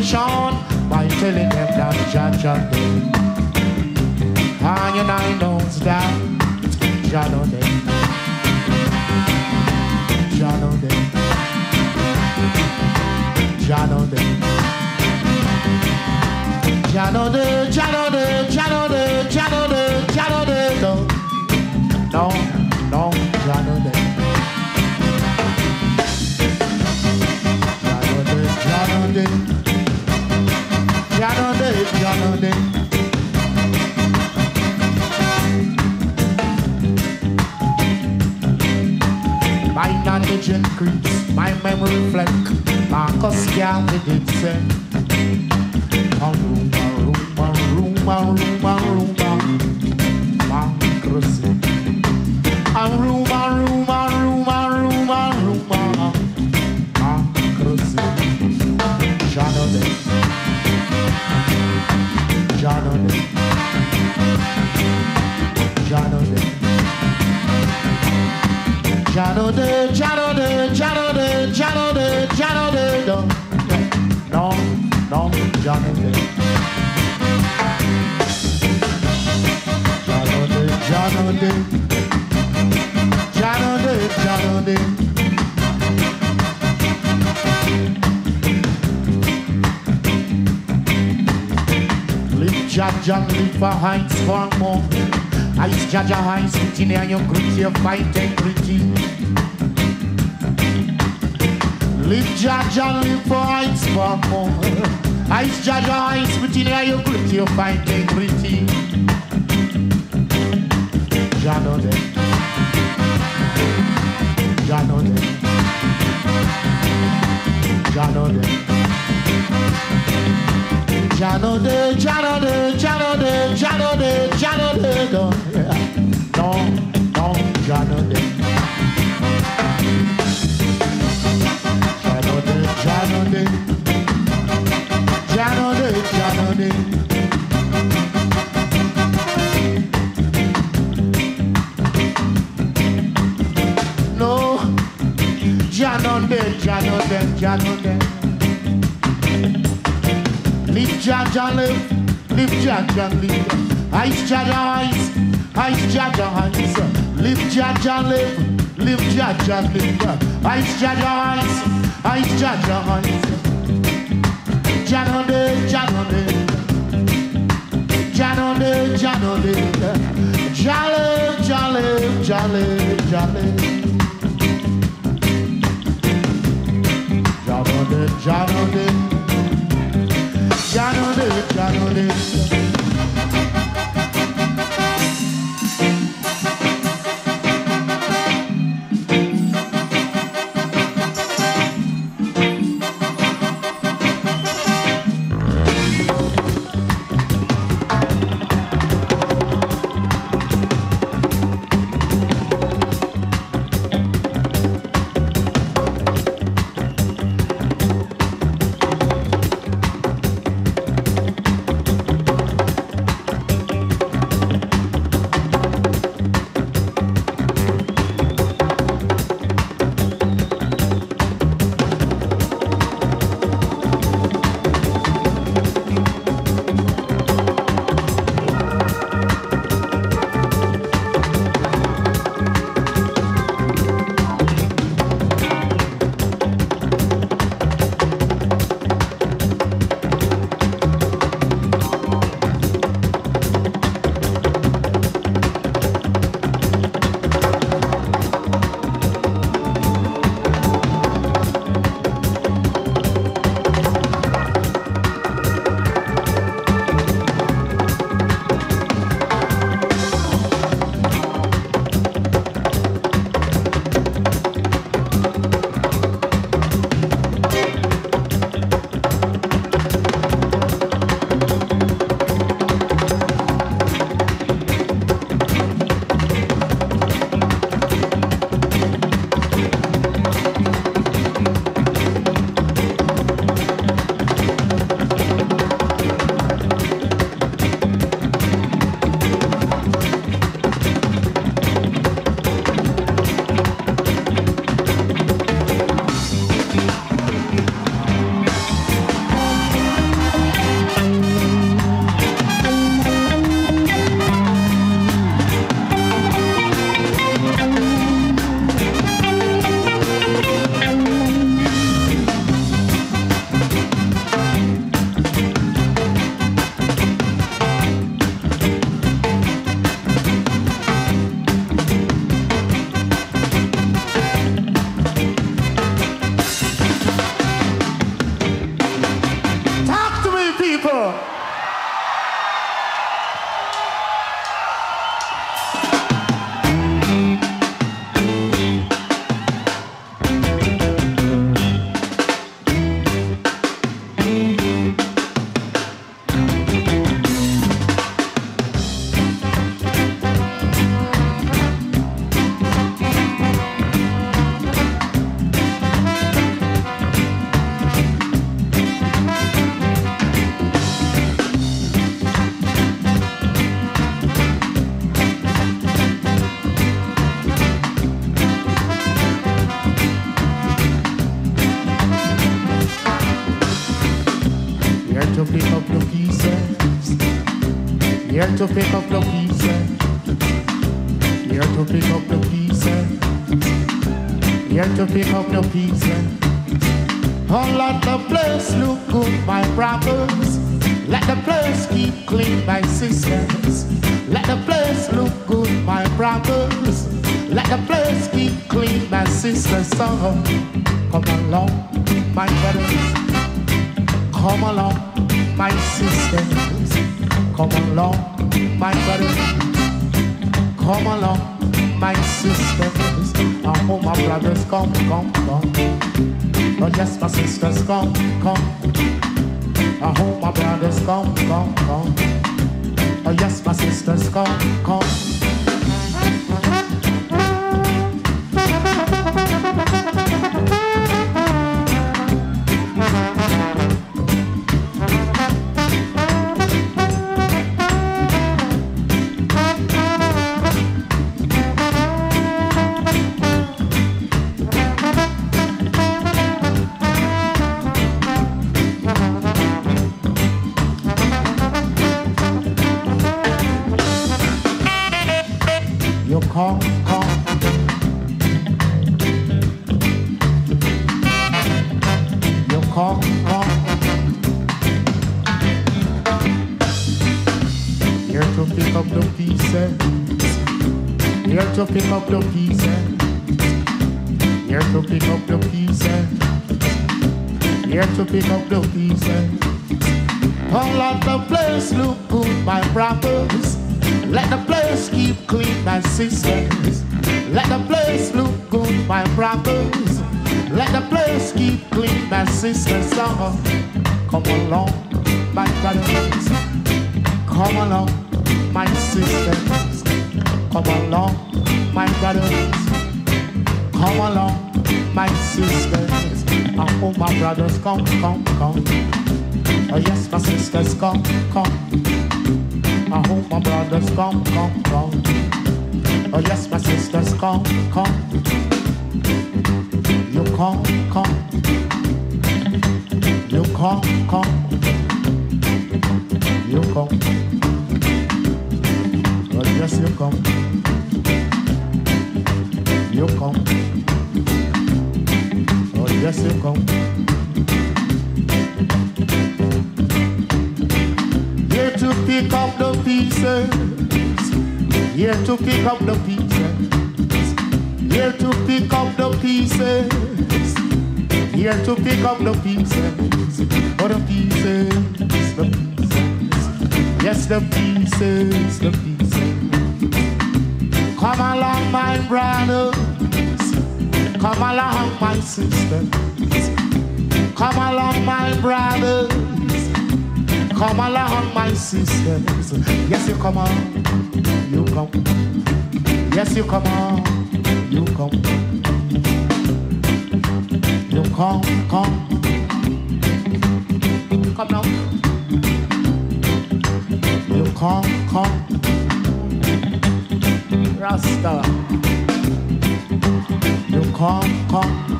nation by telling them that Jah Jah Cause Scarlet did say for heights for more. Ice Jaja Heights, sitting there, your gritty, your fight integrity. Live Jaja, live for heights for more. Ice Jaja Heights, sitting there, your gritty, your fight integrity. Jah No Dead. Jano de. Jah No Dead. Jah No Dead, Jano de, Jah No Dead, Jano de, Jah No Dead, no, yeah. no, no, Jano de. Jah No Dead, Jano de, Jah No Dead, Jano de. No, Jano de, Jano de, Jah No Dead. Jaja live, live Jaja live. Ice Jaja ice, ice Jaja ice. Live Jaja live, live Jaja live. Ice Jaja ice, ice Jaja ice. Jah No Dead, Jano de. Jah No Dead, Jano de. Jale, jale, jale, jale. Jah No Dead, Jah No Dead Janu de Jah No Dead to pick up the pieces. Eh? Here to pick up the pieces. Eh? Here to pick up the pieces. Oh, let the place look good, my brothers. Let the place keep clean, my sisters. Let the place look good, my brothers. Let the place keep clean, my sisters. So come along, my brothers. Come along, my sisters. Come along, my brothers. Come along, my sisters. Oh, my brothers, come, come, come. Oh, yes, my sisters, come, come. Oh, my brothers, come, come, come. Oh, yes, my sisters, come, come. Come, pick up the pieces here to pick up the pieces. Here to pick up the pieces. Here to pick up the pieces. Oh, the pieces, the pieces. Yes, the pieces, the pieces. Come along, my brothers. Come along, my sisters. Come along, my brothers. Come along, my sisters. Yes, you come on you come. Yes, you come on, you come. You come, come. Come now. You come, come. Rasta. You come, come.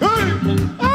Yeah,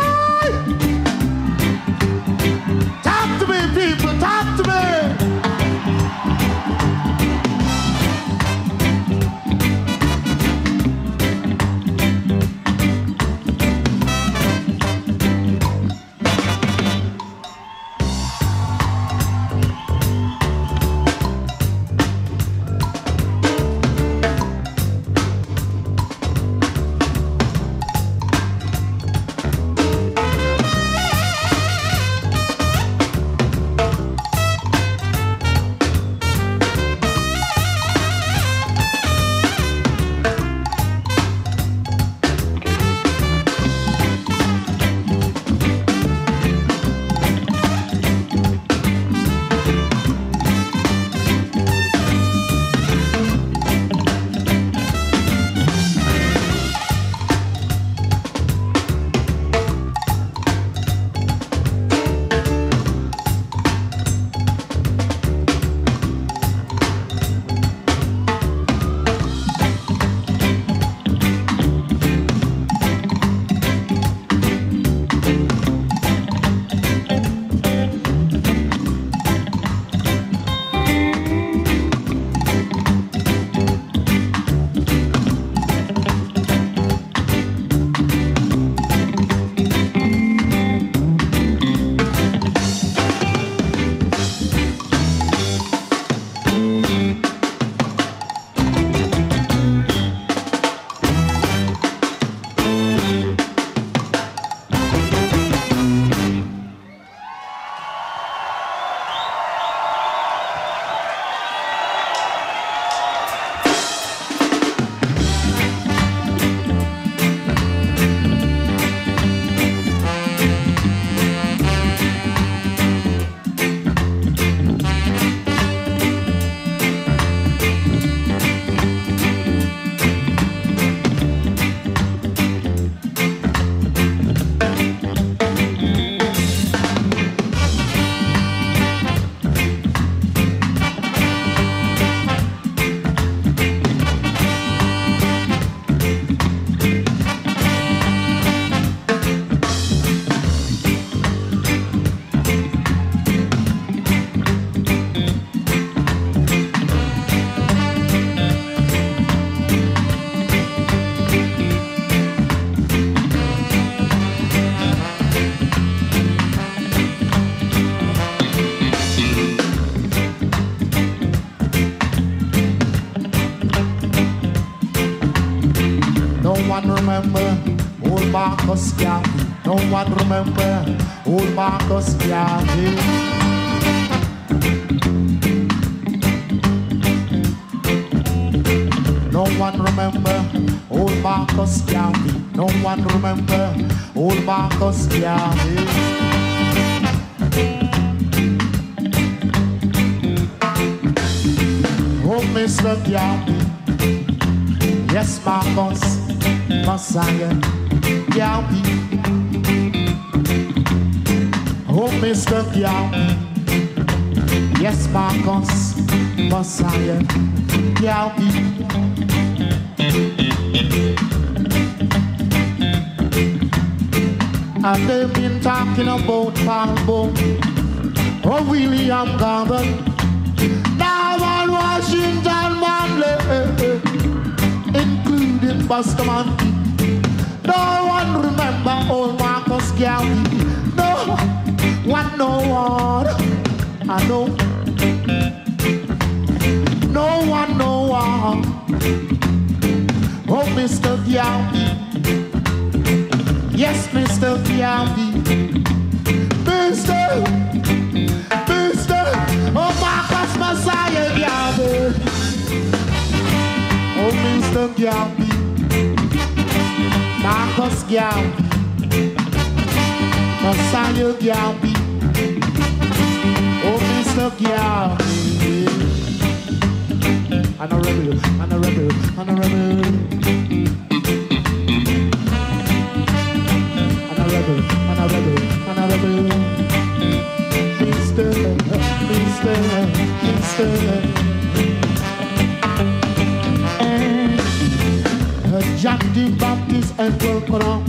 Oh,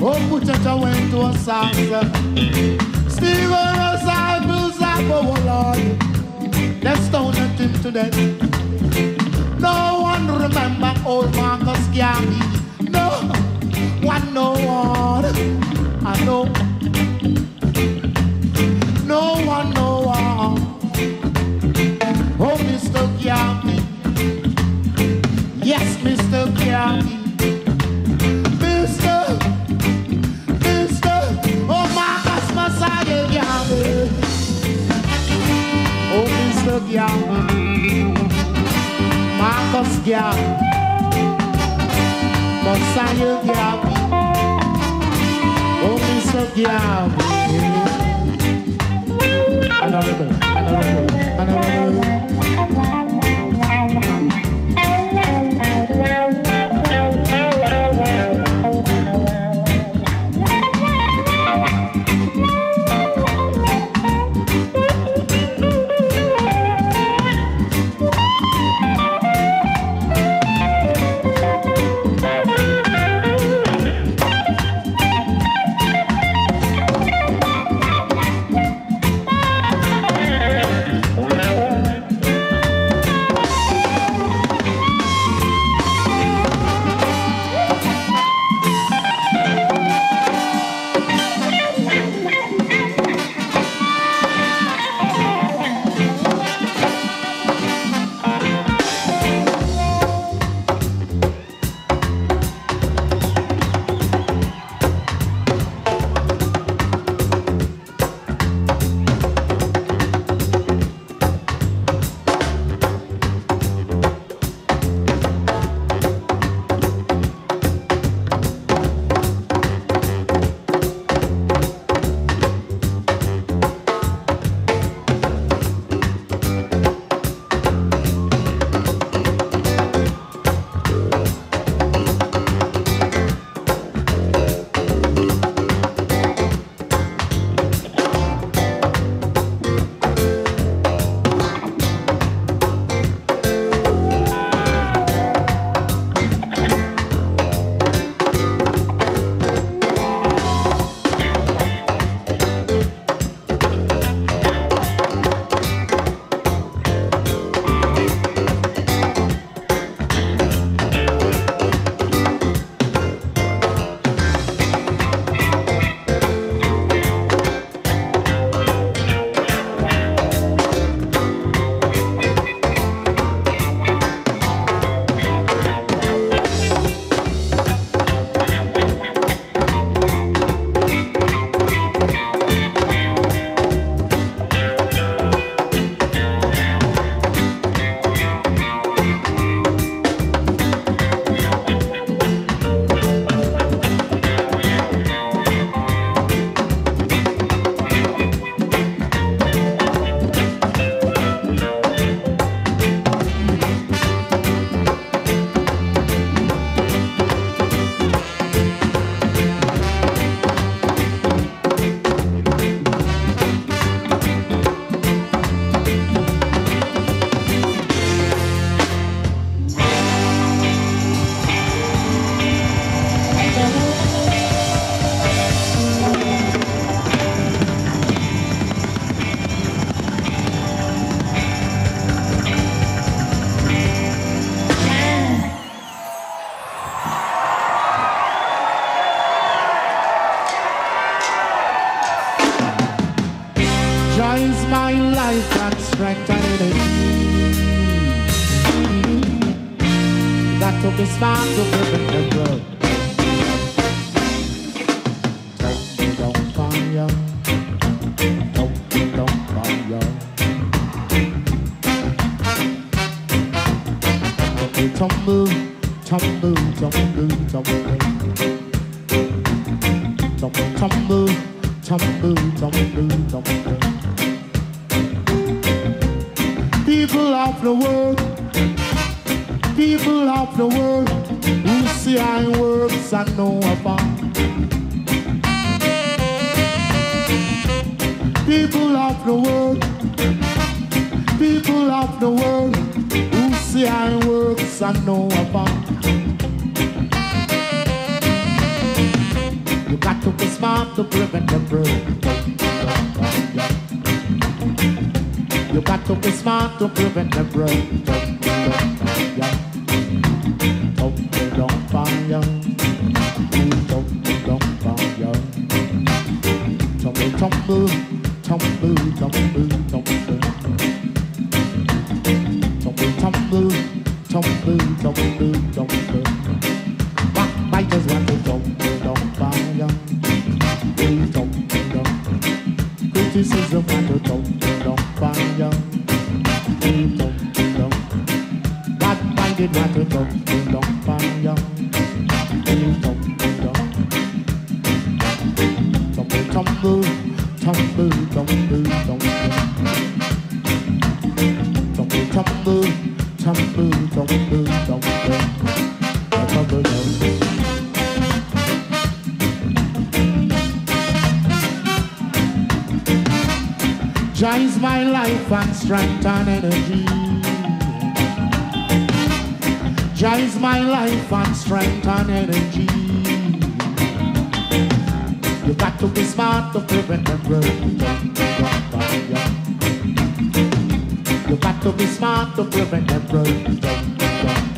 Oh, muchacha went to a song. Stephen Rosable's for a Lord. They stoned him to death. No one remember old Marcus Garvey. No, one, no one. I know. No one, no one. Oh, Mr. Garvey. Yes, Mr. Garvey. Gia Marcos Gia Monsanto Gia Omiso Gia Honorable, honorable, honorable tumble, my life and strength and energy. Jah my life and strength and energy. You got to be smart to prevent and growth. You got to be smart to prevent them from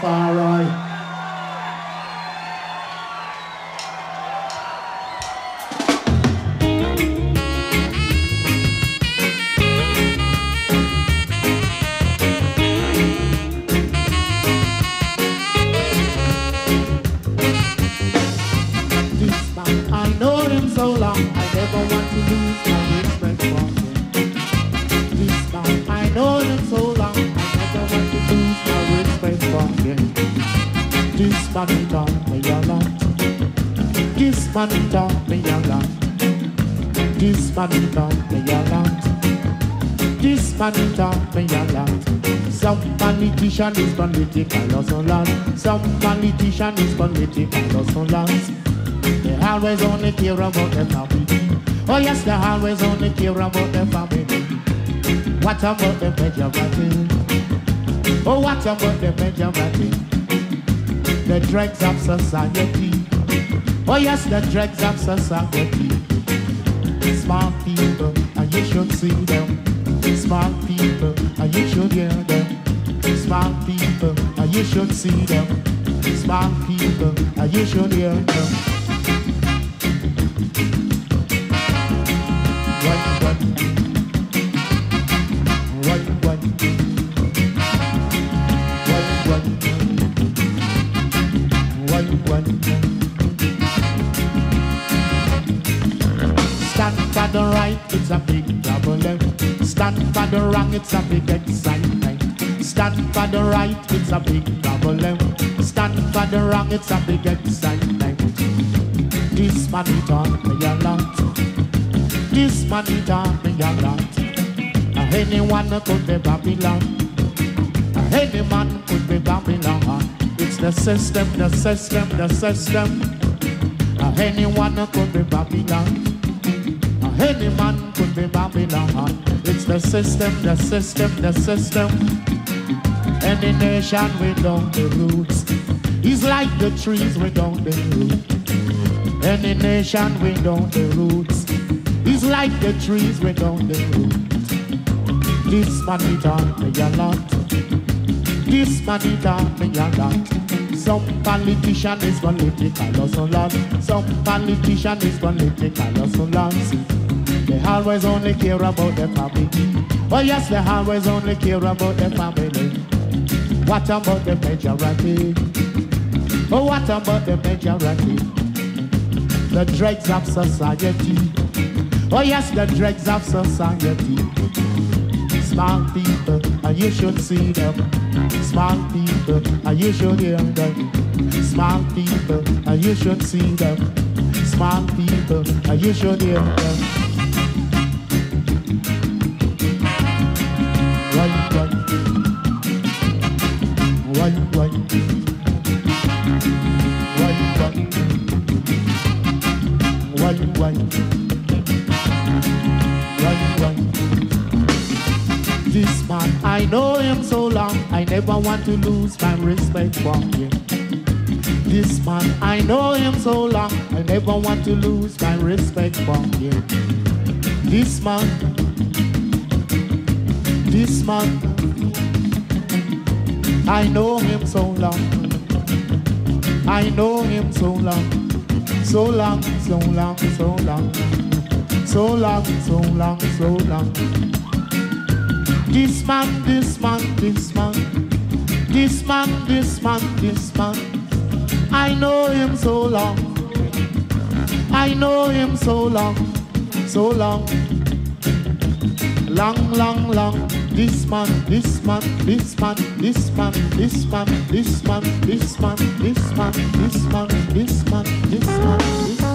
far man me a lot. This man me a lot. This man me a lot. Some politician is political also lot. Some politician is political also lot. They always only care about the family. Oh yes, they always only care about the family. What about the majority? Oh, what about the majority? the dregs of society. Oh yes, the dregs of society. Smart people, and you should see them. Smart people, and you should hear them. Smart people, and you should see them. Smart people, and you should hear them. The wrong, it's a big excitement. Stand for the right, it's a big problem. Stand for the wrong, it's a big excitement. This money taught me a lot. This money taught me a lot. Anyone could be Babylon. Any man could be Babylon. It's the system, the system, the system. Anyone could be Babylon. Any man could be Babylon. It's the system, the system, the system. Any nation without the roots is like the trees without the roots. Any nation without the roots is like the trees without the roots. This money taught me a lot. This money taught me a lot. Some politician is political, also lot. Some politician is political, also lot. They always only care about their family. Oh yes, they always only care about their family. What about the majority? Oh, what about the majority? The dregs of society. Oh yes, the dregs of society. Smart people, and you should see them. Smart people, and you should hear them. Smart people, and you should see them. Smart people, and you should hear them. This man, I know him so long, I never want to lose my respect for him. This man, I know him so long, I never want to lose my respect for him. This man, this man, I know him so long. I know him so long. So long, so long, so long. So long, so long, so long. This man, this man, this man. This man, this man, this man. I know him so long. I know him so long, so long. Long, long, long. This man, this man, this man, this man, this man, this man, this man, this man, this man, this man, this man, this man. come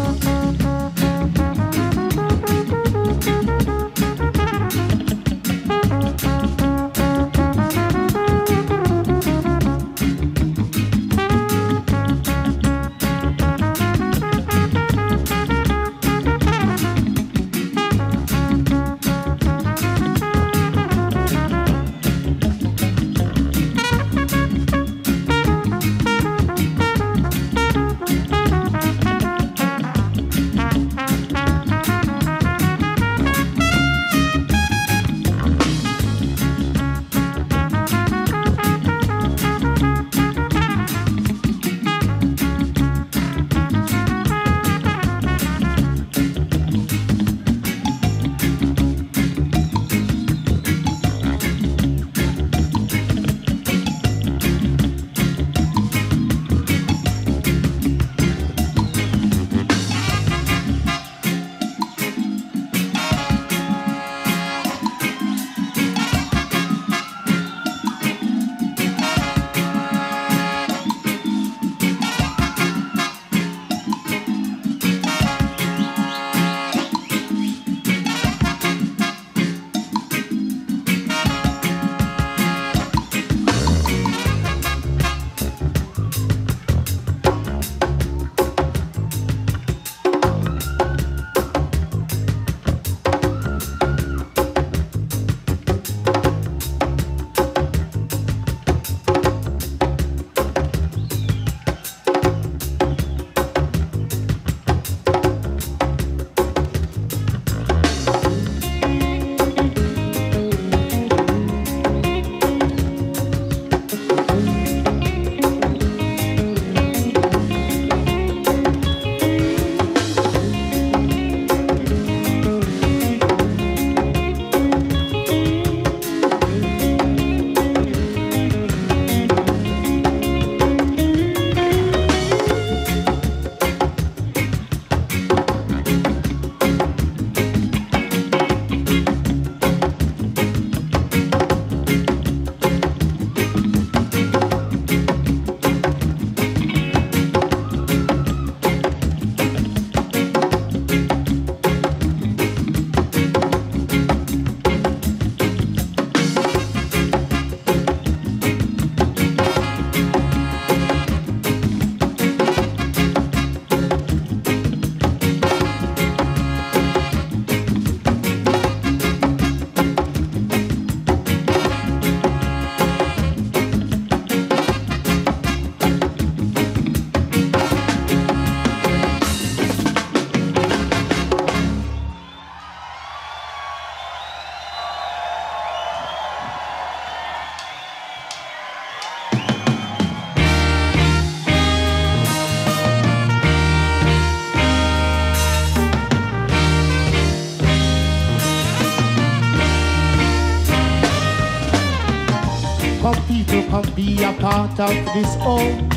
a part of this home.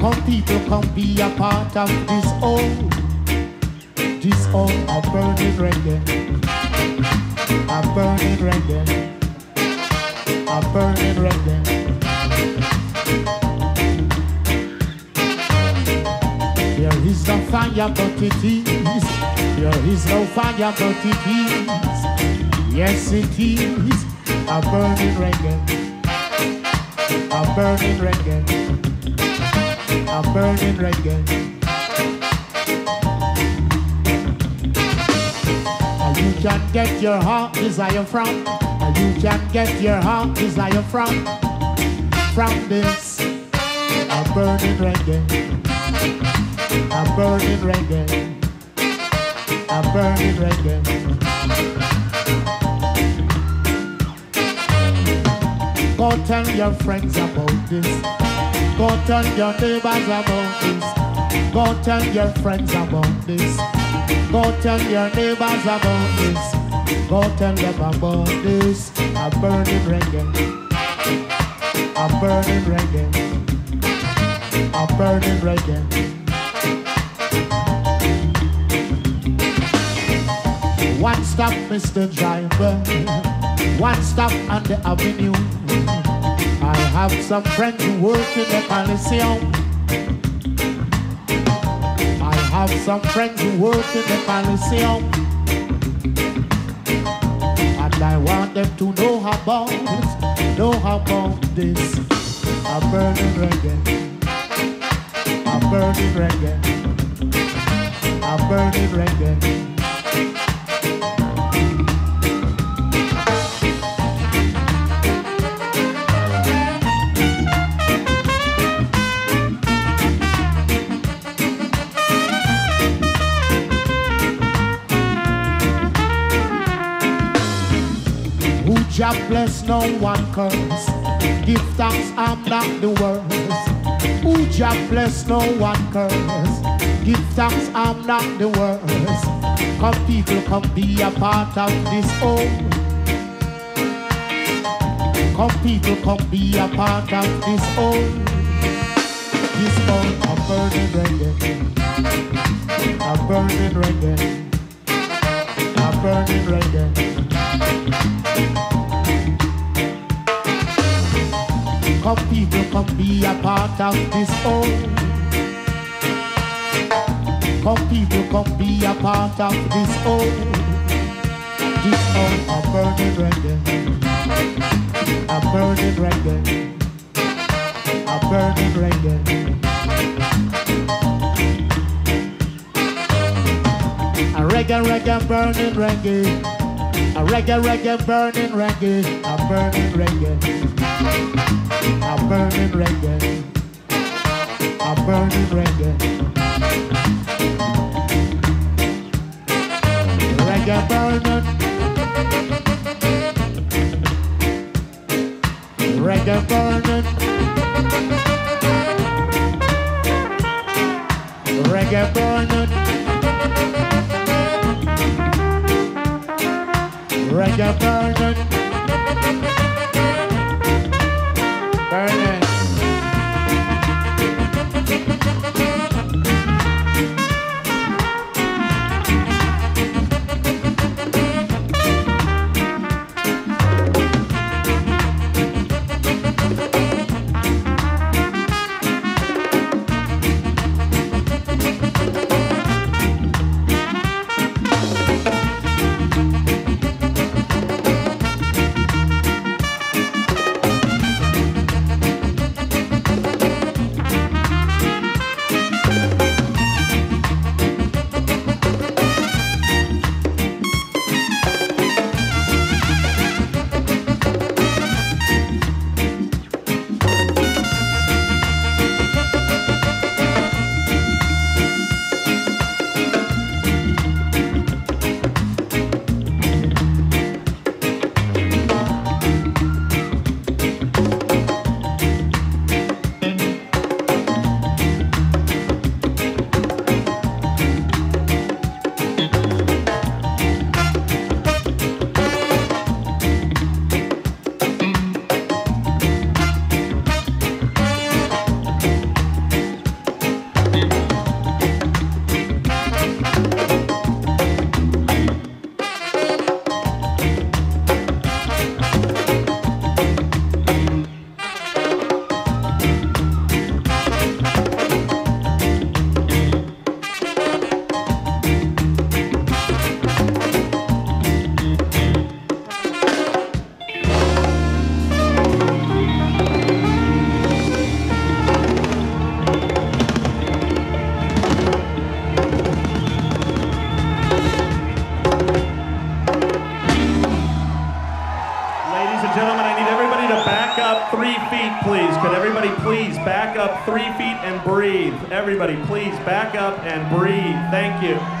Come people, come be a part of this all. This home a burning reggae. A burning reggae. A burning reggae. There is no fire but it is. There is no fire but it is. Yes it is. A burning reggae. A burning reggae. A burning reggae. And you can get your heart desire from. And you can get your heart desire from. From this. A burning reggae. A burning reggae. A burning reggae. Go tell your friends about this. Go tell your neighbors about this. Go tell your friends about this. Go tell your neighbors about this. Go tell them about this. A burning reggae. A burning reggae. A burning reggae. One stop, Mr. Driver. One stop on the avenue. I have some friends who work in the Coliseum. I have some friends who work in the Coliseum. And I want them to know about, know about this. A burning reggae. A burning reggae. A burning reggae. Jah bless, no one curse. Give thanks, I'm not the worst. Who Jah bless, no one curse. Give thanks, I'm not the worst. Come people, come be a part of this home. Come people, come be a part of this home. This home, a burning reggae. A burning reggae. A burning reggae. Come people, come be a part of this home. People, come be a part of this home. This home, a burning reggae. A burning reggae. A burning reggae. A reggae, reggae, burning reggae. A reggae, reggae, burning reggae. A burning reggae. A burning reggae. A burning reggae. Reggae burning. Reggae burning. Reggae burning. Reggae. Burning. Three feet and breathe? Everybody, please back up and breathe. Thank you.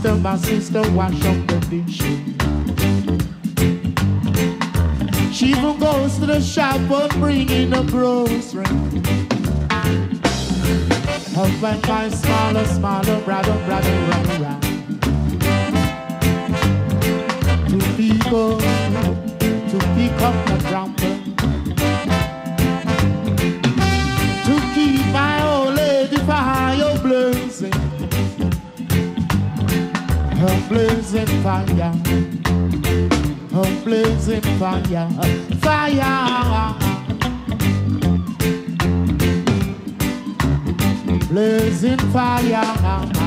Sister, my sister, wash up the dishes. She even goes to the shop and bring in a grocery. Help when my smaller, smaller brother, brother run around. To people, to pick up the trumpet. Blazing fire, a blazing fire, fire. Blazing fire.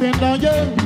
Should live up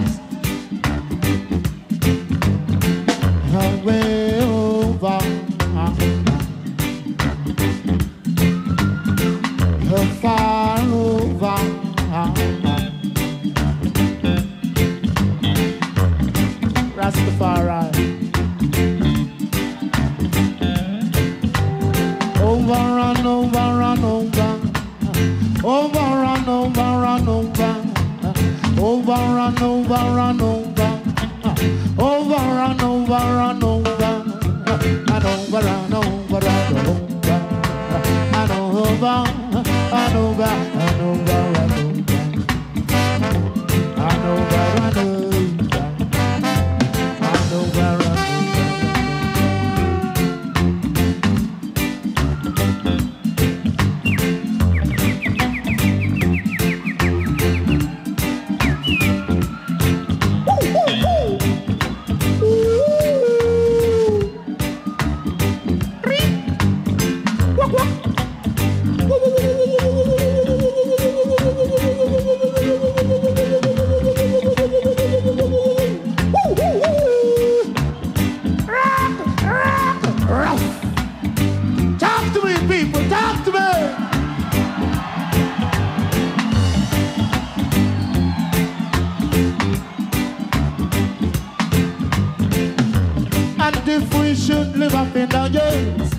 and down, yes.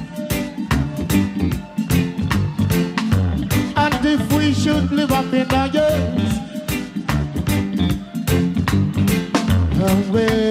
And if we should live up in our yes. Away.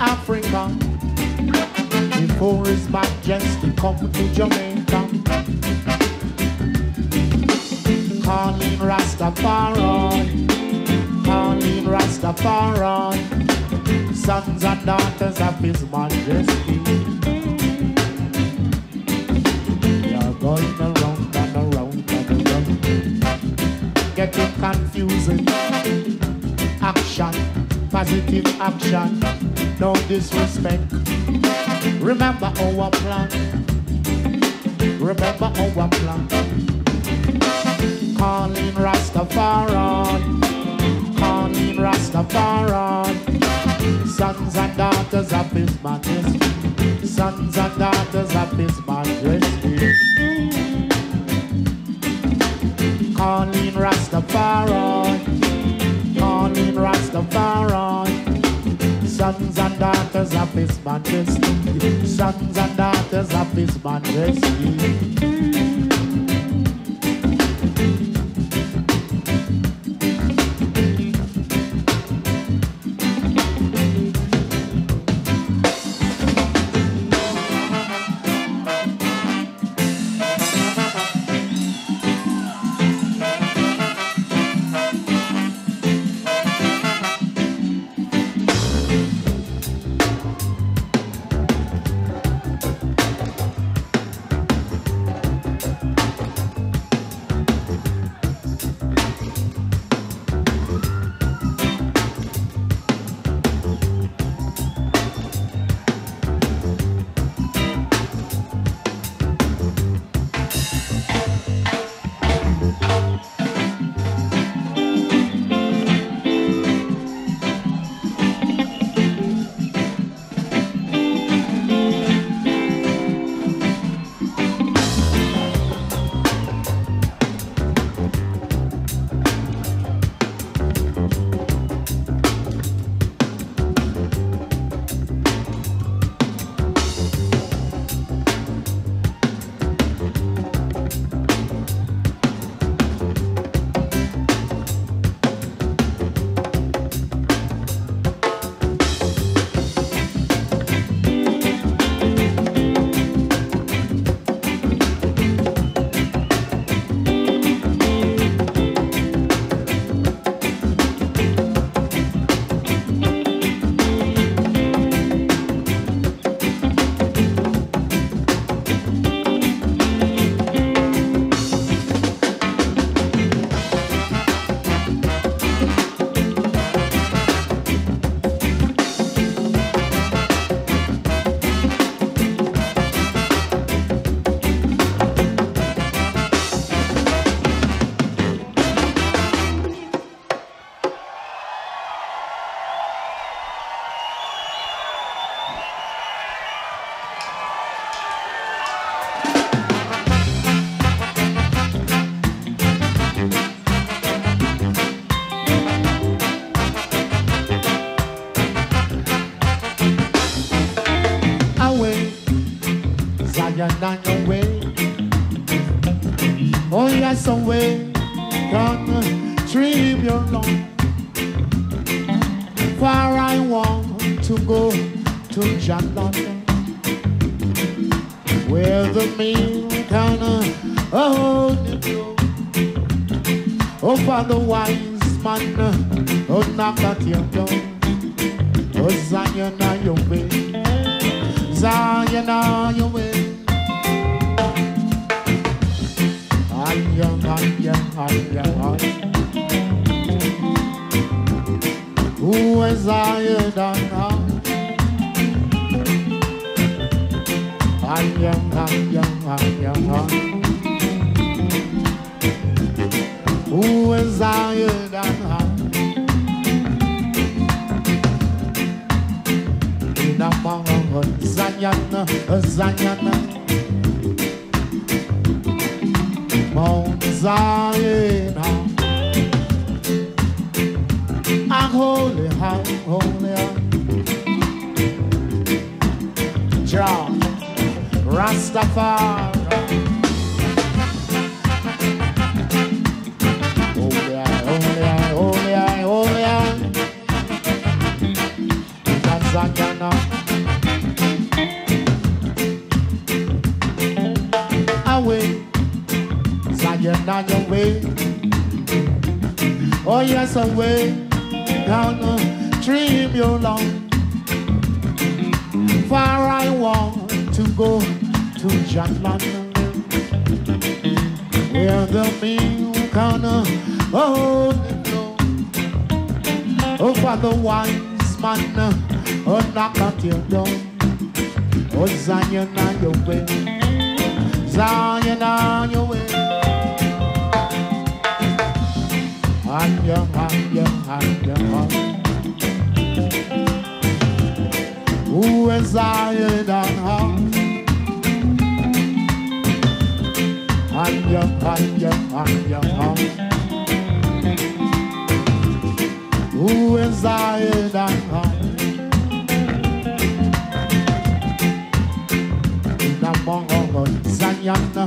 Africa. Before his majesty come to Jamaica. Calling Rastafari, calling Rastafari, sons and daughters of his majesty. You're going around and around and around, getting confusing. Action positive action, no disrespect. Remember our plan. Remember our plan. Calling Rastafari. Calling Rastafari. Sons and daughters of his majesty. Sons and daughters of his majesty. Calling Rastafari name Rastafari. Sons and daughters of His Majesty. Sons and daughters of His Majesty.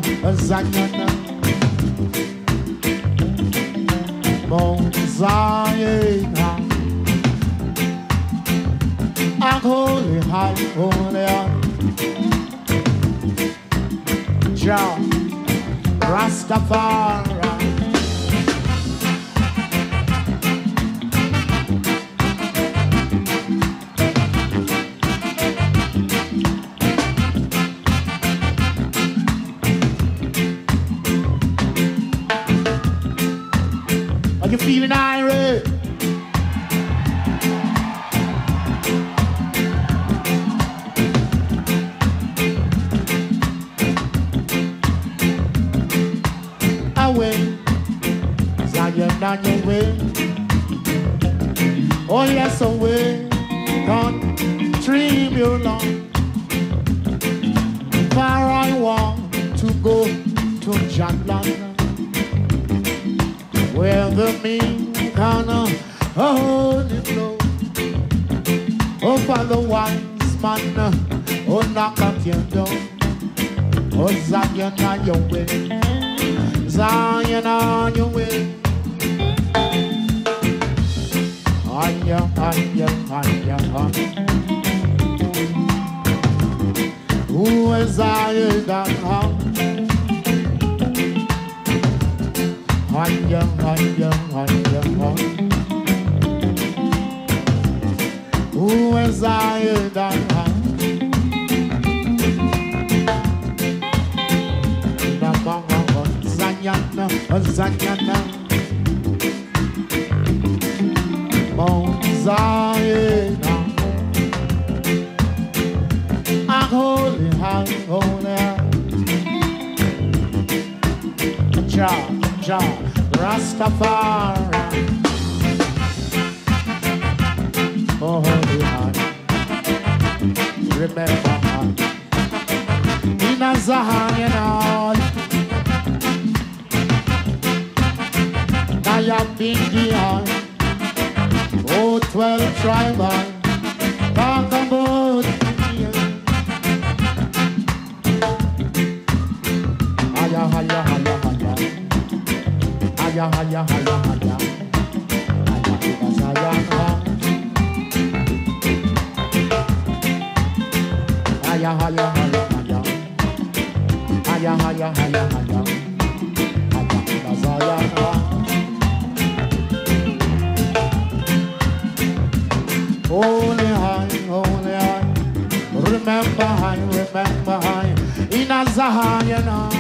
Zagana, Zagana. Bon Zayena. Akoli Halonea. Ciao. Rastafari. Only I, only I. Remember I, remember I. In a Zion.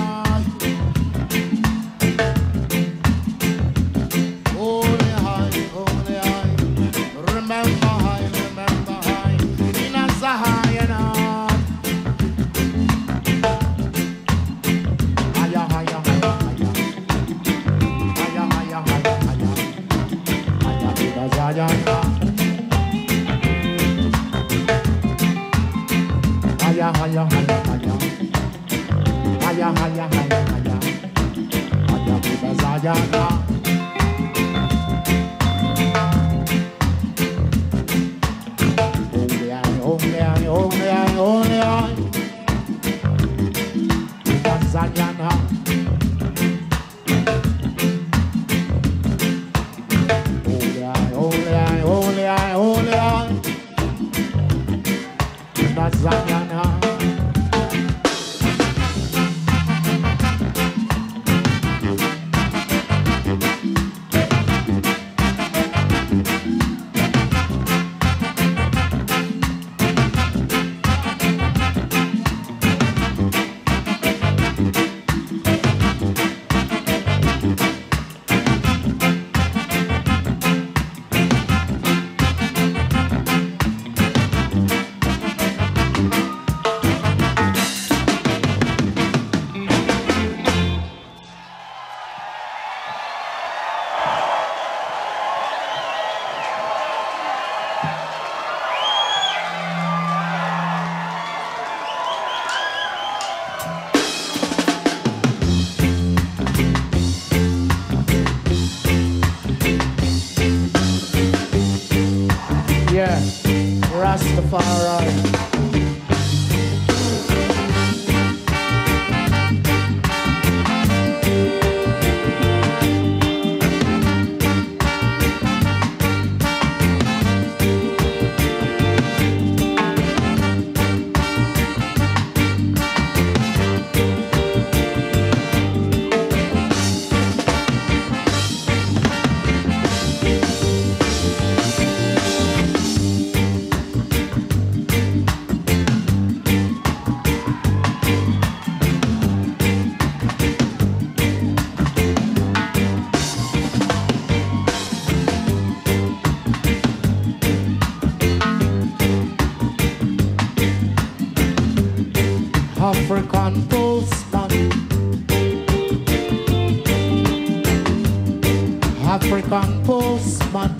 postman.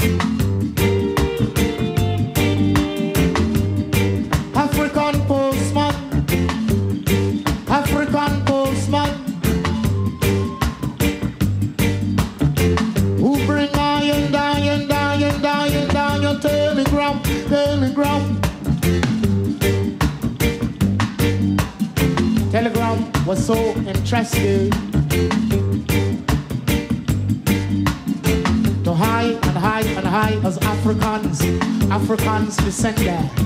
African postman. African postman. Who bring telegram, telegram. Telegram was so interesting. Africans to send.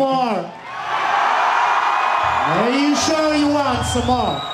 More? Are you sure you want some more?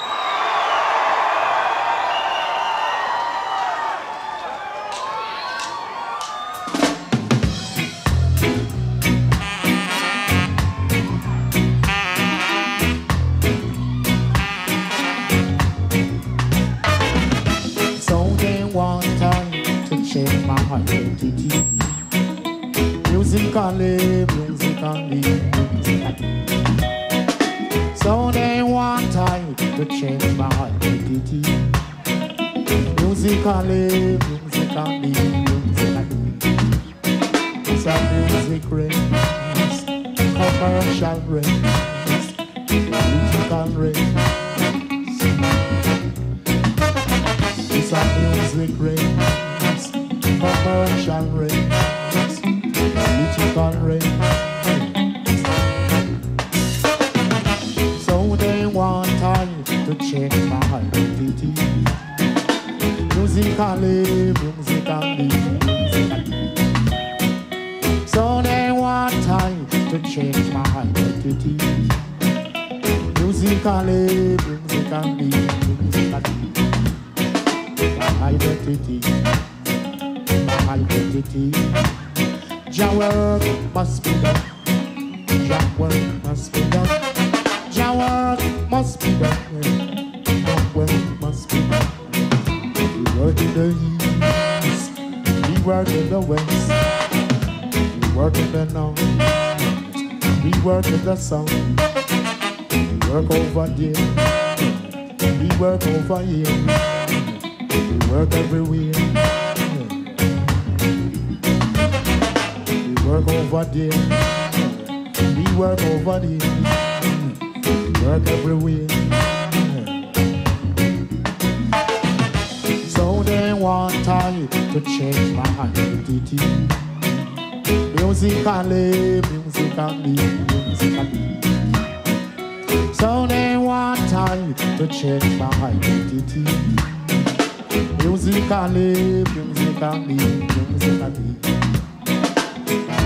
Musically, musically, musically.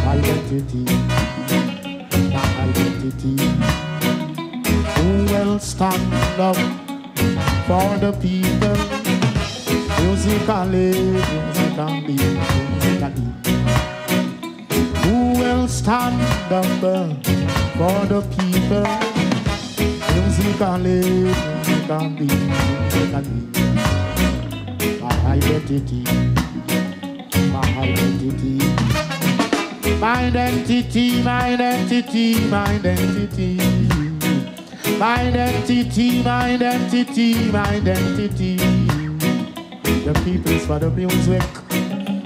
Identity, identity. Who will stand up for the people? Musically, musically, musically. Who will stand up uh, for the people? Musically, musically, my identity, my identity, my identity, my identity, my identity, my identity, my identity, my identity. The people is for the music,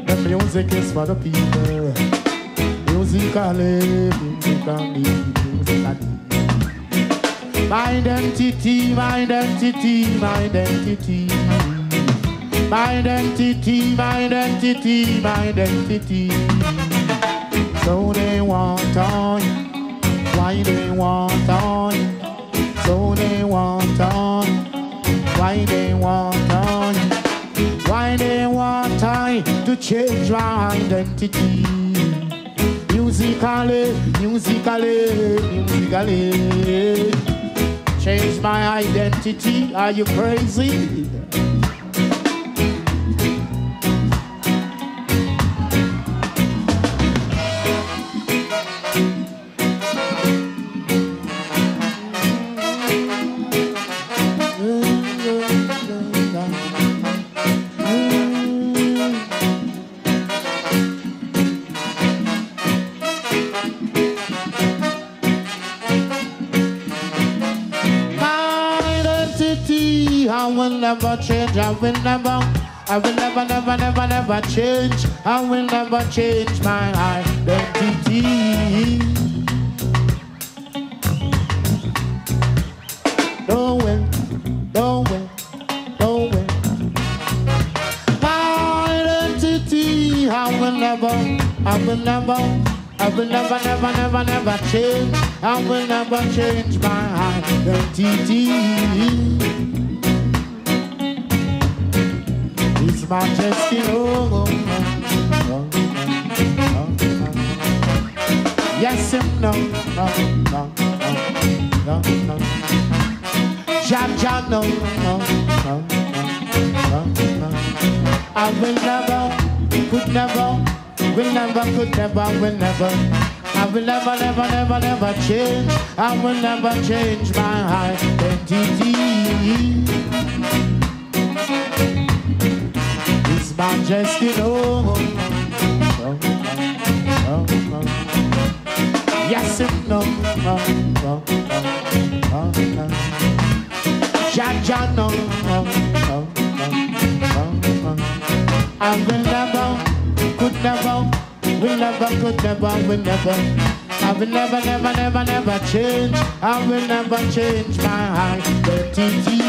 the music is for the people. Musically, musically, musically. My identity, my identity, my identity. My identity, my identity, my identity. So they want on, why they want on? So they want on, why they want on? Why they want I to change my identity? Musically, musically, musically. Change my identity, are you crazy? Change. I will never change my identity. No way, no way, no way. My identity, I will never, I will never, I will never, never, never, never change. I will never change my identity. His Majesty, oh oh oh, oh, oh, oh. Yes, him no, no, no, no, no, no. Jah no, no, no, no, no, no. I will never, could never, will never, could never, will never. I will never, never, never, never change. I will never change my identity. His Majesty, no. no, no, no, no. Yes, him, no, no, no, no. I will never, could never, will never, could never, will never. I will never, never, never, never change. I will never change my identity.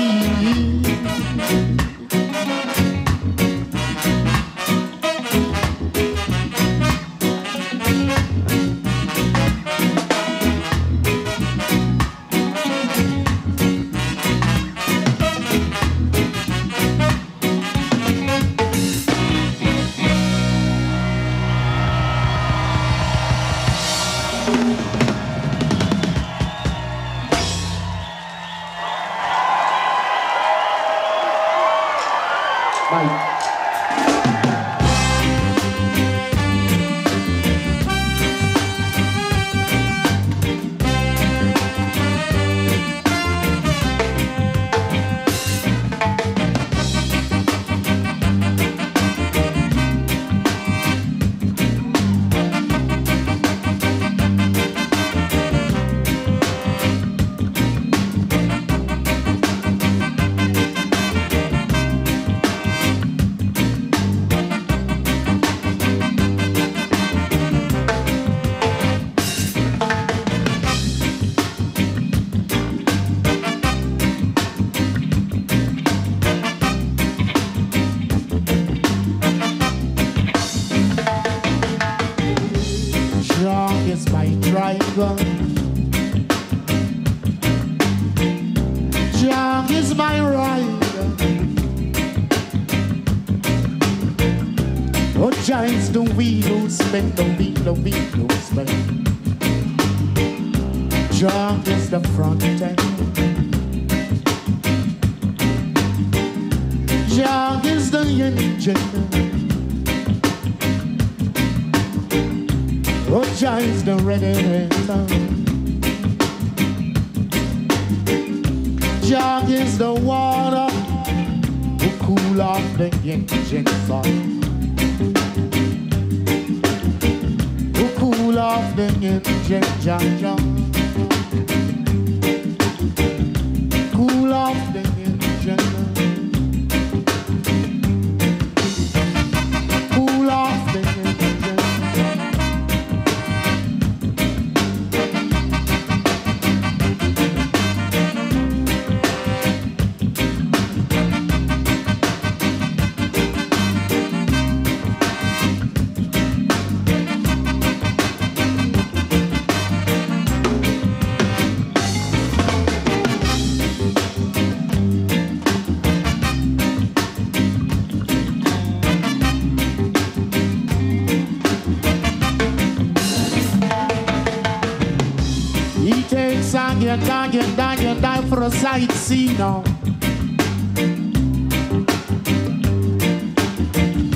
Down, you down for a sightsee now.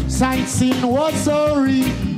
Sightseeing was so real.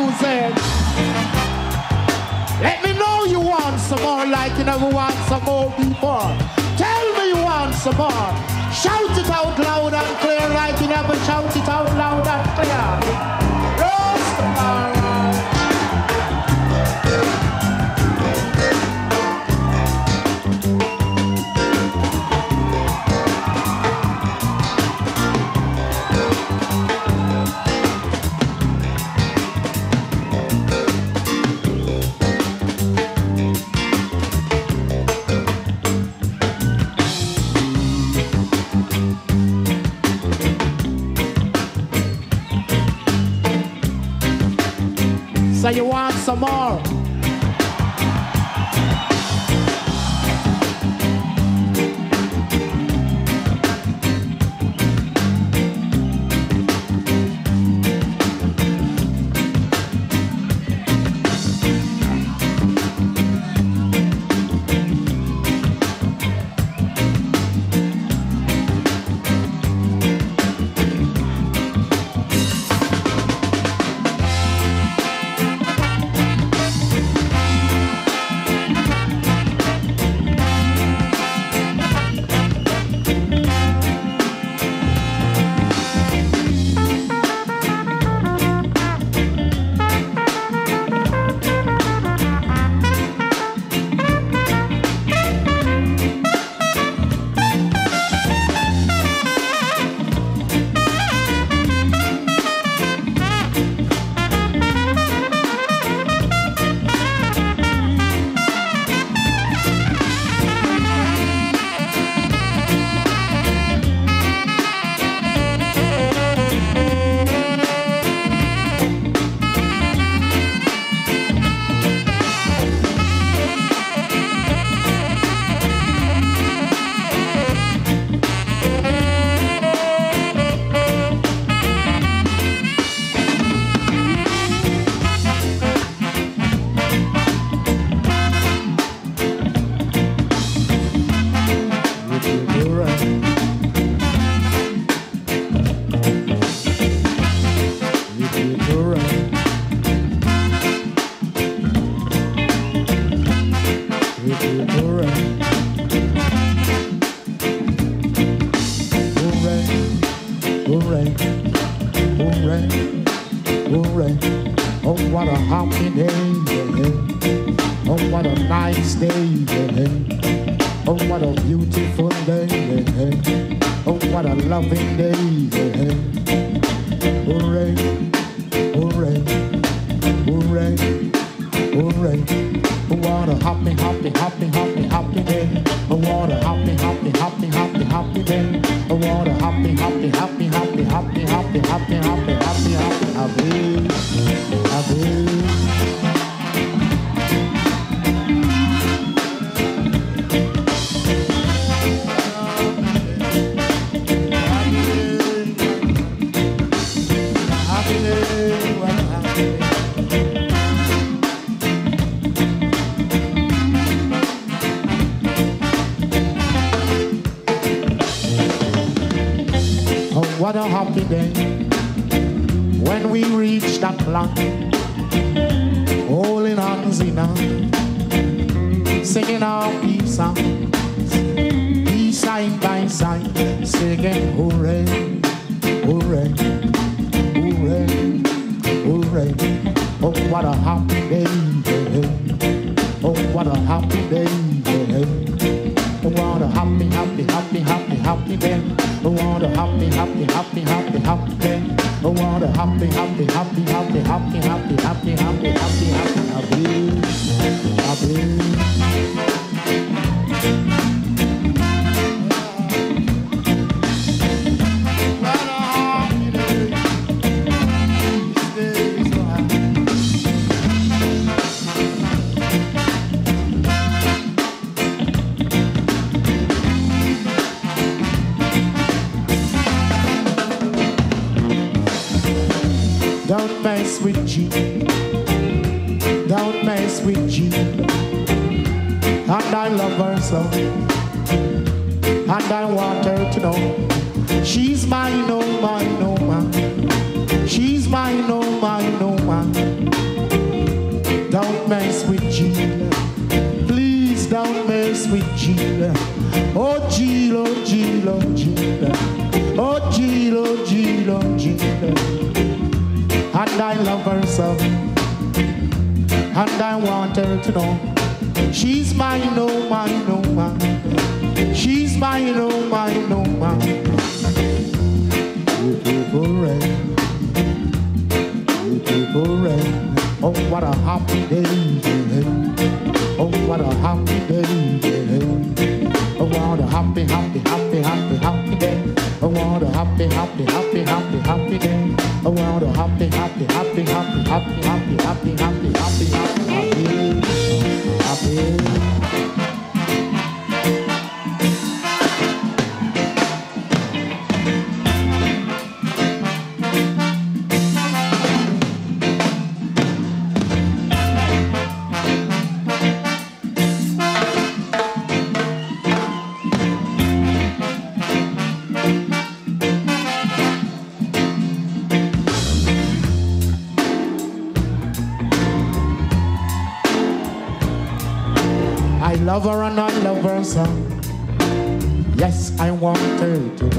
music. Let me know you want some more like you never want some more before. Tell me you want some more. Shout it out loud and clear like you never shout it out loud and clear. Rastafari. some more. Hooray, hooray, hooray, hooray. Wanna hop me, hop me, hop me, hop.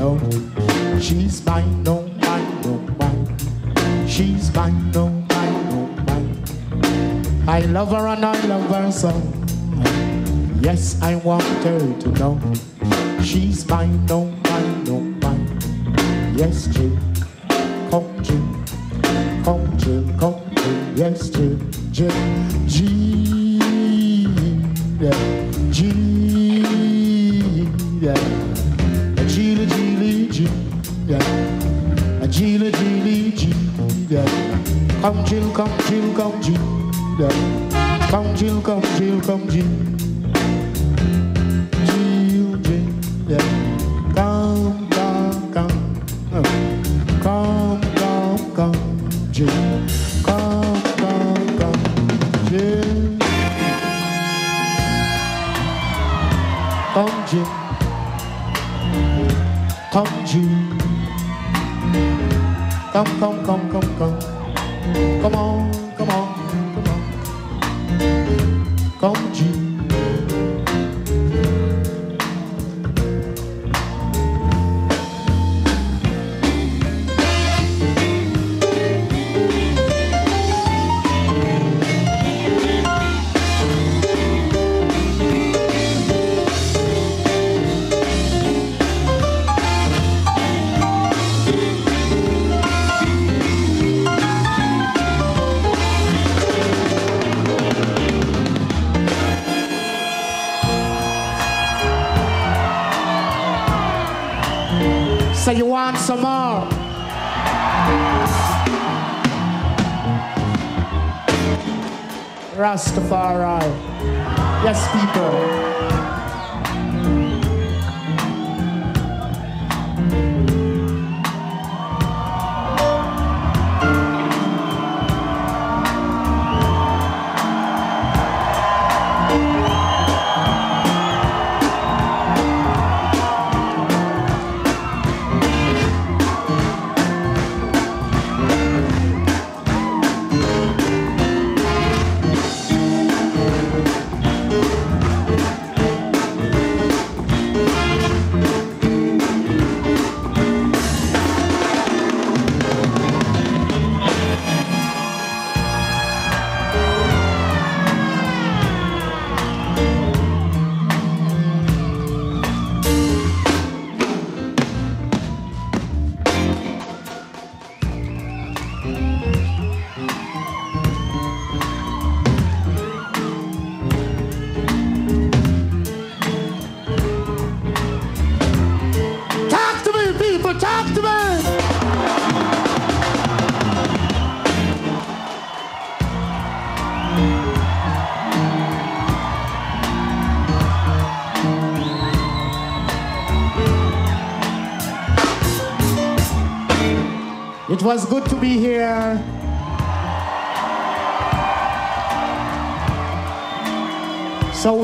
She's mine, no, mine, no, mine. She's mine, no, mine, no, mine. I love her and I love her so. Yes, I want her to know. She's mine, no, mine, no, mine. Yes, Jill. Come, Jill. Come, Jill. Come, Jill. Yes, Jill. Jill.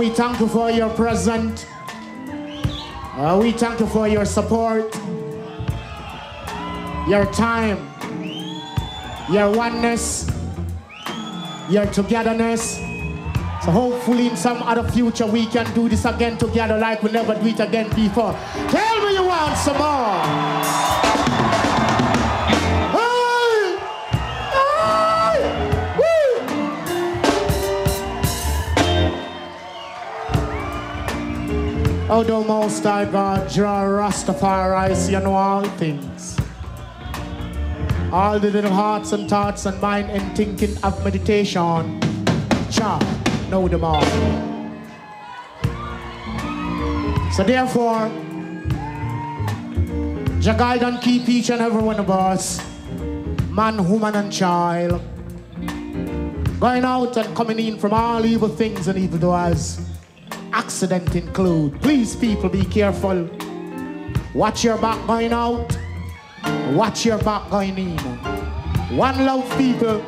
We thank you for your present. Uh, we thank you for your support, your time, your oneness, your togetherness. So hopefully in some other future we can do this again together like we never do it again before. Tell me you want some more. Oh, the most high God, Jah Rastafari, you know all things. All the little hearts and thoughts and mind and thinking of meditation, Jah know them all. So therefore, Jah guide and keep each and every one of us, man, woman, and child, going out and coming in from all evil things and evil doers accident include. Please, people, be careful. Watch your back going out. Watch your back going in. One love, people.